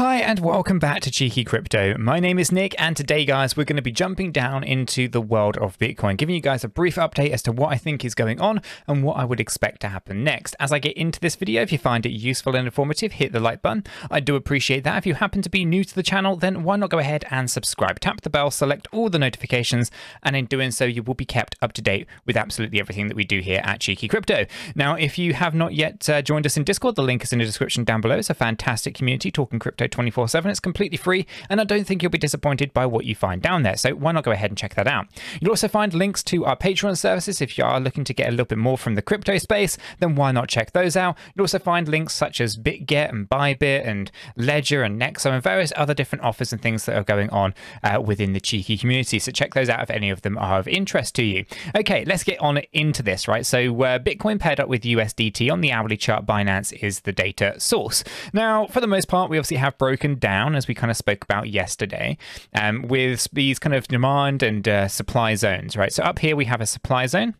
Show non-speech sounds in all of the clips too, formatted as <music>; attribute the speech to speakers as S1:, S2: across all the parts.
S1: Hi and welcome back to Cheeky Crypto. My name is Nick and today guys we're going to be jumping down into the world of Bitcoin, giving you guys a brief update as to what I think is going on and what I would expect to happen next. As I get into this video, if you find it useful and informative, hit the like button. I do appreciate that. If you happen to be new to the channel, then why not go ahead and subscribe. Tap the bell, select all the notifications, and in doing so you will be kept up to date with absolutely everything that we do here at Cheeky Crypto. Now, if you have not yet uh, joined us in Discord, the link is in the description down below. It's a fantastic community talking crypto Crypto 24 7. It's completely free, and I don't think you'll be disappointed by what you find down there. So why not go ahead and check that out? You'll also find links to our Patreon services. If you are looking to get a little bit more from the crypto space, then why not check those out? You'll also find links such as BitGet and Bybit and Ledger and Nexo and various other different offers and things that are going on uh, within the Cheeky community. So check those out if any of them are of interest to you. Okay, let's get on into this, right? So uh, Bitcoin paired up with USDT on the hourly chart, Binance is the data source. Now, for the most part, we obviously have have broken down, as we kind of spoke about yesterday, um, with these kind of demand and uh, supply zones, right? So up here we have a supply zone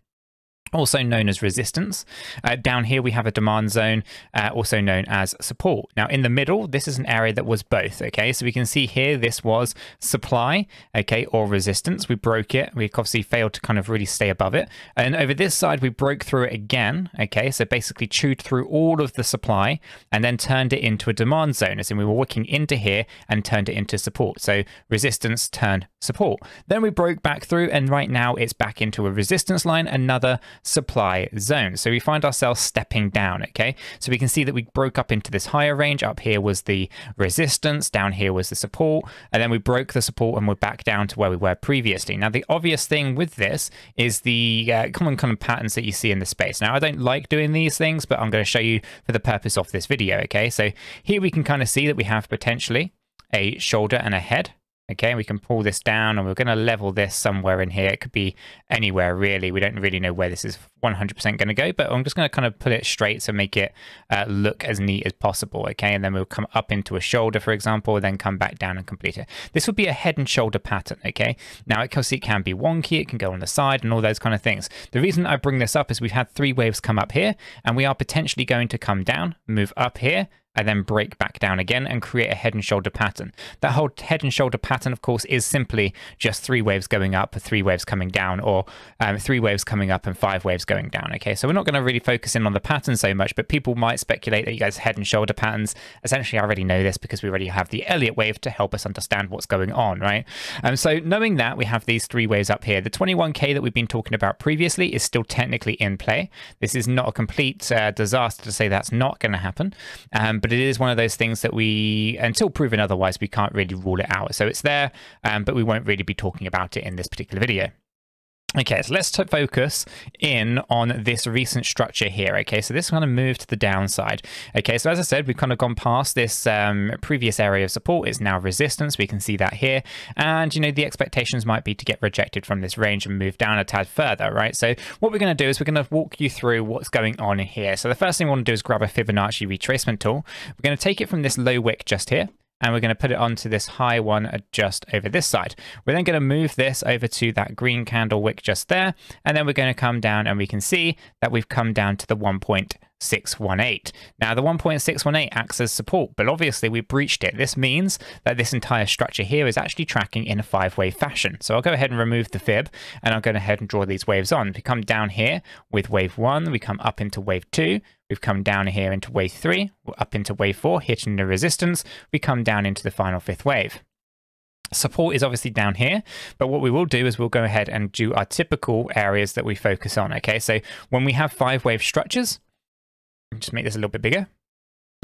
S1: also known as resistance. Uh, down here we have a demand zone, uh, also known as support. Now in the middle, this is an area that was both, okay? So we can see here this was supply, okay, or resistance. We broke it. We obviously failed to kind of really stay above it. And over this side, we broke through it again, okay? So basically chewed through all of the supply and then turned it into a demand zone, as in we were working into here and turned it into support. So resistance turned support. Then we broke back through and right now it's back into a resistance line, another supply zone. So we find ourselves stepping down, okay? So we can see that we broke up into this higher range. Up here was the resistance, down here was the support, and then we broke the support and we're back down to where we were previously. Now, the obvious thing with this is the uh, common kind of patterns that you see in the space. Now, I don't like doing these things, but I'm going to show you for the purpose of this video, okay? So here we can kind of see that we have potentially a shoulder and a head Okay, we can pull this down and we're going to level this somewhere in here. It could be anywhere really. We don't really know where this is 100% going to go, but I'm just going to kind of put it straight to make it uh, look as neat as possible. Okay, and then we'll come up into a shoulder, for example, then come back down and complete it. This would be a head and shoulder pattern. Okay, now it can be wonky, it can go on the side and all those kind of things. The reason I bring this up is we've had three waves come up here and we are potentially going to come down, move up here, and then break back down again and create a head and shoulder pattern. That whole head and shoulder pattern, of course, is simply just three waves going up, three waves coming down, or um, three waves coming up and five waves going down. Okay, so we're not going to really focus in on the pattern so much, but people might speculate that you guys head and shoulder patterns. Essentially, I already know this because we already have the Elliott wave to help us understand what's going on, right? Um, so knowing that, we have these three waves up here. The 21K that we've been talking about previously is still technically in play. This is not a complete uh, disaster to say that's not going to happen. Um, but it is one of those things that we, until proven otherwise, we can't really rule it out. So it's there, um, but we won't really be talking about it in this particular video. Okay, so let's focus in on this recent structure here. Okay, so this kind of moved to the downside. Okay, so as I said, we've kind of gone past this um, previous area of support. It's now resistance. We can see that here. And, you know, the expectations might be to get rejected from this range and move down a tad further, right? So what we're going to do is we're going to walk you through what's going on here. So the first thing we want to do is grab a Fibonacci retracement tool. We're going to take it from this low wick just here and we're going to put it onto this high one just over this side. We're then going to move this over to that green candle wick just there, and then we're going to come down and we can see that we've come down to the 1.618. Now the 1.618 acts as support, but obviously we breached it. This means that this entire structure here is actually tracking in a five-wave fashion. So I'll go ahead and remove the fib, and I'll go ahead and draw these waves on. We come down here with wave one, we come up into wave two, We've come down here into wave three, up into wave four, hitting the resistance. We come down into the final fifth wave. Support is obviously down here, but what we will do is we'll go ahead and do our typical areas that we focus on. Okay, so when we have five wave structures, just make this a little bit bigger.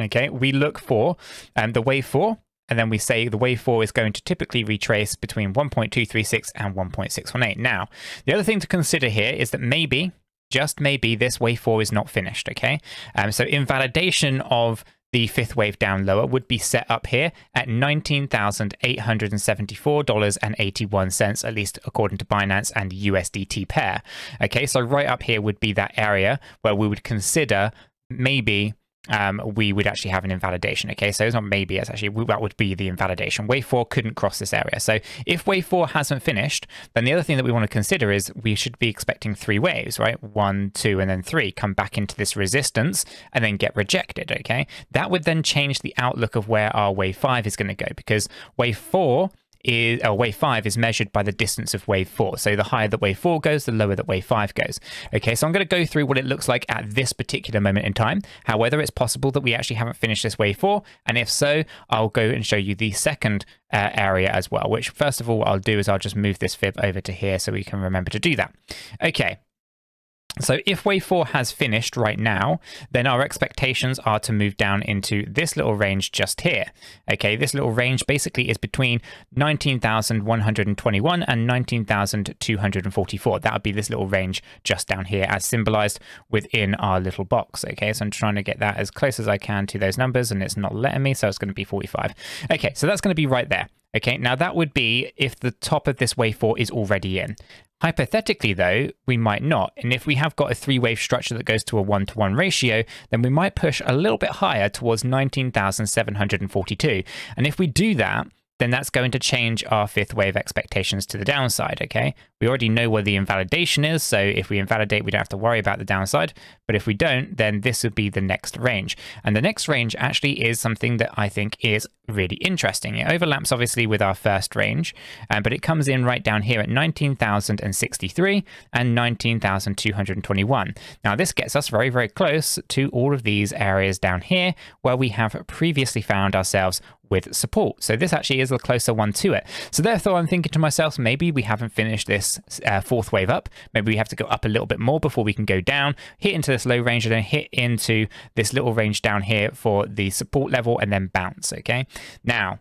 S1: Okay, we look for um, the wave four, and then we say the wave 4 is going to typically retrace between 1.236 and 1.618. Now, the other thing to consider here is that maybe just maybe this wave 4 is not finished, okay? Um, so invalidation of the fifth wave down lower would be set up here at $19,874.81, at least according to Binance and USDT pair. Okay, so right up here would be that area where we would consider maybe um, we would actually have an invalidation. Okay, so it's not maybe, it's actually that would be the invalidation. Wave four couldn't cross this area. So if wave four hasn't finished, then the other thing that we want to consider is we should be expecting three waves, right? One, two, and then three come back into this resistance and then get rejected. Okay, that would then change the outlook of where our wave five is going to go because wave four is uh, wave 5 is measured by the distance of wave 4. So the higher that wave 4 goes, the lower that wave 5 goes. Okay, so I'm going to go through what it looks like at this particular moment in time. However, it's possible that we actually haven't finished this wave 4, and if so, I'll go and show you the second uh, area as well, which first of all what I'll do is I'll just move this fib over to here so we can remember to do that. Okay, so if wave 4 has finished right now, then our expectations are to move down into this little range just here. Okay, this little range basically is between 19,121 and 19,244. That would be this little range just down here as symbolized within our little box. Okay, so I'm trying to get that as close as I can to those numbers and it's not letting me, so it's going to be 45. Okay, so that's going to be right there. Okay, now that would be if the top of this wave 4 is already in. Hypothetically, though, we might not. And if we have got a three wave structure that goes to a one to one ratio, then we might push a little bit higher towards 19,742. And if we do that, then that's going to change our fifth wave expectations to the downside, okay? We already know where the invalidation is, so if we invalidate, we don't have to worry about the downside. But if we don't, then this would be the next range. And the next range actually is something that I think is really interesting. It overlaps obviously with our first range, um, but it comes in right down here at 19,063 and 19,221. Now this gets us very, very close to all of these areas down here where we have previously found ourselves with support. So this actually is a closer one to it. So therefore, I'm thinking to myself, maybe we haven't finished this uh, fourth wave up. Maybe we have to go up a little bit more before we can go down, hit into this low range, and then hit into this little range down here for the support level, and then bounce. Okay. Now,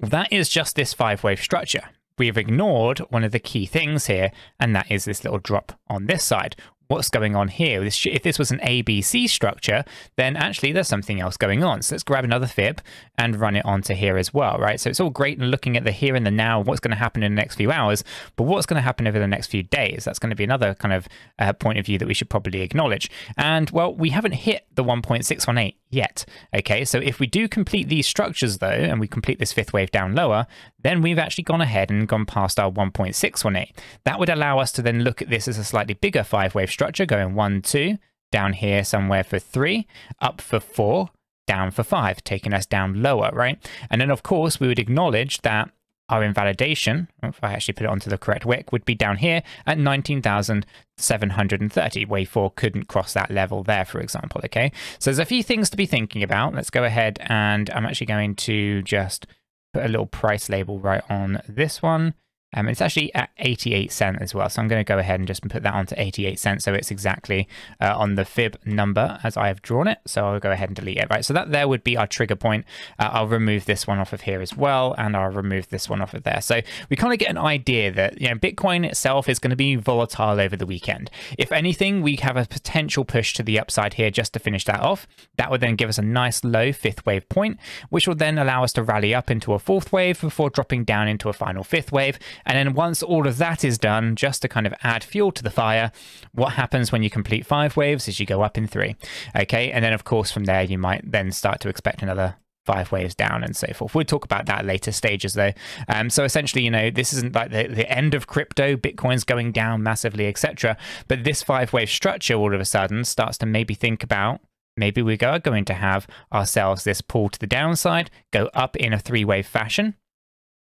S1: that is just this five wave structure we've ignored one of the key things here, and that is this little drop on this side what's going on here? If this was an ABC structure, then actually there's something else going on. So let's grab another fib and run it onto here as well, right? So it's all great and looking at the here and the now, what's going to happen in the next few hours, but what's going to happen over the next few days? That's going to be another kind of uh, point of view that we should probably acknowledge. And well, we haven't hit the 1.618 yet. Okay, so if we do complete these structures though, and we complete this fifth wave down lower, then we've actually gone ahead and gone past our 1.618. That would allow us to then look at this as a slightly bigger five wave structure going one, two, down here somewhere for three, up for four, down for five, taking us down lower, right? And then of course we would acknowledge that our invalidation, if I actually put it onto the correct wick, would be down here at 19,730. Wave 4 couldn't cross that level there, for example, okay? So there's a few things to be thinking about. Let's go ahead and I'm actually going to just put a little price label right on this one. Um, it's actually at 88 cent as well. So I'm going to go ahead and just put that onto 88 cents. So it's exactly uh, on the fib number as I have drawn it. So I'll go ahead and delete it. Right. So that there would be our trigger point. Uh, I'll remove this one off of here as well. And I'll remove this one off of there. So we kind of get an idea that, you know, Bitcoin itself is going to be volatile over the weekend. If anything, we have a potential push to the upside here just to finish that off. That would then give us a nice low fifth wave point, which will then allow us to rally up into a fourth wave before dropping down into a final fifth wave and then once all of that is done, just to kind of add fuel to the fire, what happens when you complete five waves is you go up in three. Okay, and then of course from there you might then start to expect another five waves down and so forth. We'll talk about that later stages though. Um, so essentially, you know, this isn't like the, the end of crypto, Bitcoin's going down massively, etc. But this five wave structure all of a sudden starts to maybe think about maybe we are going to have ourselves this pull to the downside, go up in a three wave fashion,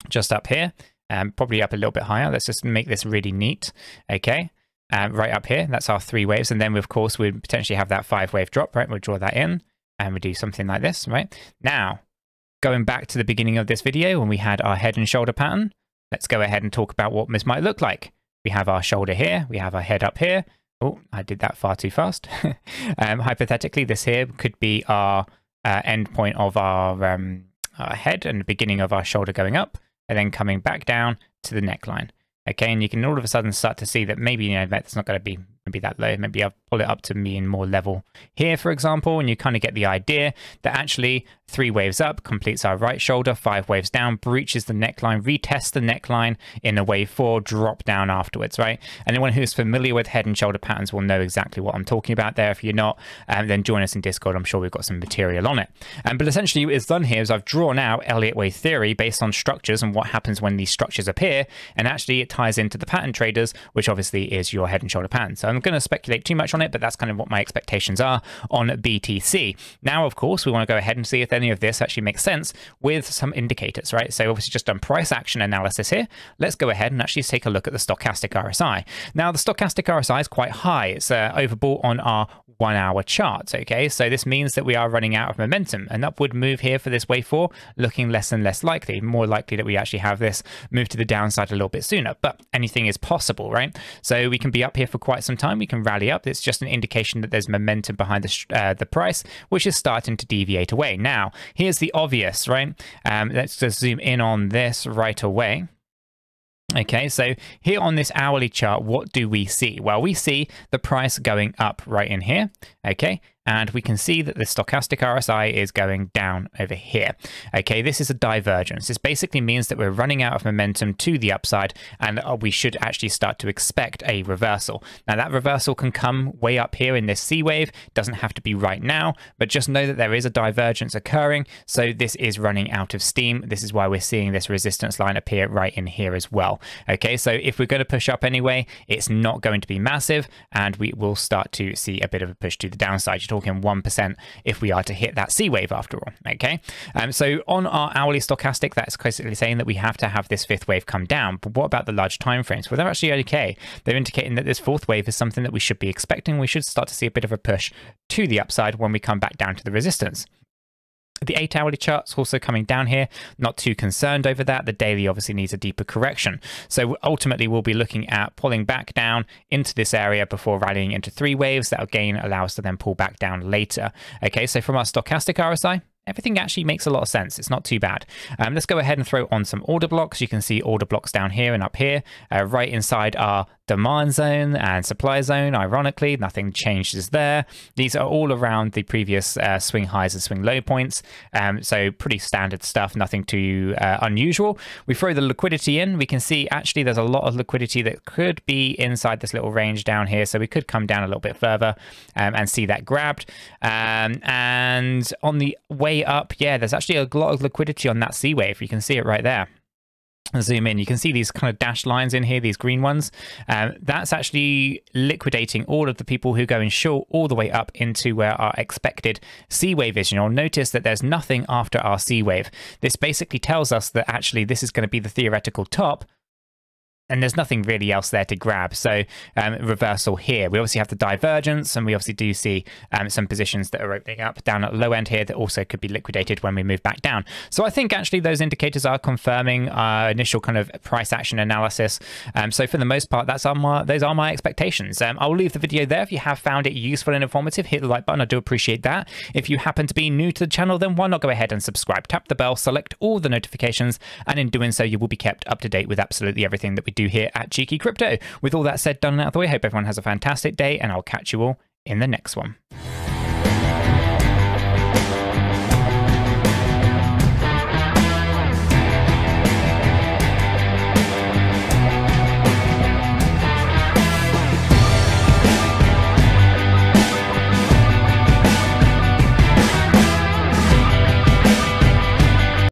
S1: just up here, um, probably up a little bit higher. Let's just make this really neat. Okay, um, right up here, that's our three waves. And then, we, of course, we'd potentially have that five wave drop, right? We'll draw that in and we do something like this, right? Now, going back to the beginning of this video when we had our head and shoulder pattern, let's go ahead and talk about what this might look like. We have our shoulder here, we have our head up here. Oh, I did that far too fast. <laughs> um, hypothetically, this here could be our uh, end point of our, um, our head and the beginning of our shoulder going up and then coming back down to the neckline. Okay, and you can all of a sudden start to see that maybe you know that's not going to be maybe that low. Maybe I'll pull it up to mean more level here, for example, and you kind of get the idea that actually three waves up completes our right shoulder, five waves down, breaches the neckline, retests the neckline in a wave four, drop down afterwards, right? Anyone who's familiar with head and shoulder patterns will know exactly what I'm talking about there. If you're not, um, then join us in Discord. I'm sure we've got some material on it. Um, but essentially, what it's done here is I've drawn out Elliott wave theory based on structures and what happens when these structures appear, and actually it ties into the pattern traders, which obviously is your head and shoulder pattern. So going to speculate too much on it, but that's kind of what my expectations are on BTC. Now, of course, we want to go ahead and see if any of this actually makes sense with some indicators, right? So obviously just done price action analysis here. Let's go ahead and actually take a look at the stochastic RSI. Now, the stochastic RSI is quite high. It's uh, overbought on our one hour chart. Okay, so this means that we are running out of momentum. An upward move here for this wave four looking less and less likely. More likely that we actually have this move to the downside a little bit sooner, but anything is possible, right? So we can be up here for quite some time. We can rally up. It's just an indication that there's momentum behind the, uh, the price, which is starting to deviate away. Now, here's the obvious, right? Um, let's just zoom in on this right away. Okay, so here on this hourly chart, what do we see? Well, we see the price going up right in here. Okay, and we can see that the stochastic RSI is going down over here. Okay, this is a divergence. This basically means that we're running out of momentum to the upside and we should actually start to expect a reversal. Now that reversal can come way up here in this C wave, doesn't have to be right now, but just know that there is a divergence occurring. So this is running out of steam. This is why we're seeing this resistance line appear right in here as well. Okay, so if we're going to push up anyway, it's not going to be massive and we will start to see a bit of a push to the downside. You're talking 1% if we are to hit that C wave after all. Okay. Um, so on our hourly stochastic, that's basically saying that we have to have this fifth wave come down. But what about the large time frames? Well, they're actually okay. They're indicating that this fourth wave is something that we should be expecting. We should start to see a bit of a push to the upside when we come back down to the resistance. The eight hourly chart's also coming down here. Not too concerned over that. The daily obviously needs a deeper correction. So ultimately, we'll be looking at pulling back down into this area before rallying into three waves. That again allow us to then pull back down later. Okay, so from our stochastic RSI, everything actually makes a lot of sense. It's not too bad. Um, let's go ahead and throw on some order blocks. You can see order blocks down here and up here. Uh, right inside our demand zone and supply zone. Ironically, nothing changes there. These are all around the previous uh, swing highs and swing low points. Um, so pretty standard stuff, nothing too uh, unusual. We throw the liquidity in. We can see actually there's a lot of liquidity that could be inside this little range down here. So we could come down a little bit further um, and see that grabbed. Um, and on the way up, yeah, there's actually a lot of liquidity on that C wave. You can see it right there zoom in, you can see these kind of dashed lines in here, these green ones. Um, that's actually liquidating all of the people who go in short all the way up into where our expected C wave is. You'll notice that there's nothing after our C wave. This basically tells us that actually this is going to be the theoretical top and there's nothing really else there to grab. So um, reversal here. We obviously have the divergence, and we obviously do see um, some positions that are opening up down at low end here that also could be liquidated when we move back down. So I think actually those indicators are confirming our initial kind of price action analysis. Um, so for the most part, that's my, those are my expectations. Um, I'll leave the video there. If you have found it useful and informative, hit the like button. I do appreciate that. If you happen to be new to the channel, then why not go ahead and subscribe? Tap the bell, select all the notifications, and in doing so, you will be kept up to date with absolutely everything that we do here at Cheeky Crypto. With all that said, done and out of the way, hope everyone has a fantastic day, and I'll catch you all in the next one.